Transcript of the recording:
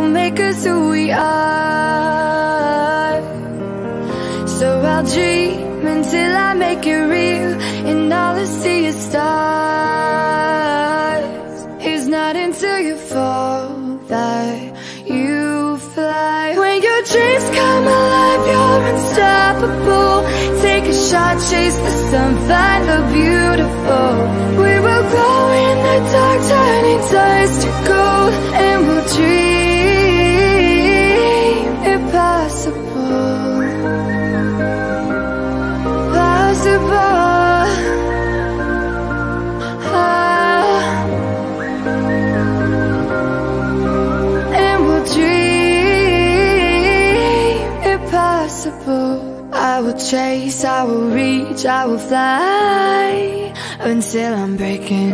will make us who we are. So I'll dream until I make it real And all I see is stars. It's not until you fall that you fly. When your dreams come alive, you're unstoppable. Take a shot, chase the sun, find the beautiful. We will glow in the dark, turning dust to gold Ah. I will chase, I will reach, I will fly Until I'm breaking